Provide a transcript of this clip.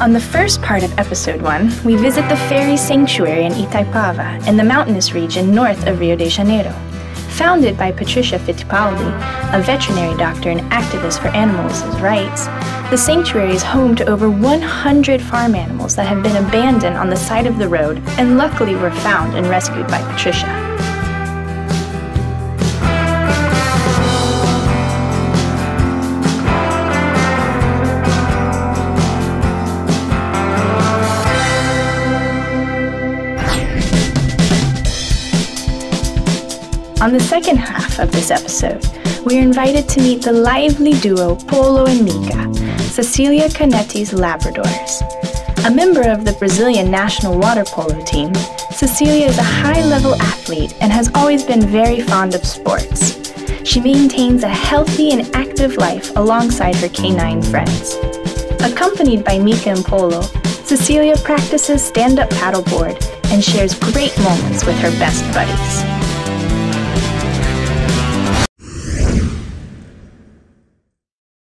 On the first part of episode 1, we visit the fairy sanctuary in Itaipava in the mountainous region north of Rio de Janeiro. Founded by Patricia Fittipaldi, a veterinary doctor and activist for animals' rights, the sanctuary is home to over 100 farm animals that have been abandoned on the side of the road and luckily were found and rescued by Patricia. On the second half of this episode, we are invited to meet the lively duo Polo and Mika, Cecilia Canetti's Labradors. A member of the Brazilian national water polo team, Cecilia is a high level athlete and has always been very fond of sports. She maintains a healthy and active life alongside her canine friends. Accompanied by Mika and Polo, Cecilia practices stand up paddleboard and shares great moments with her best buddies.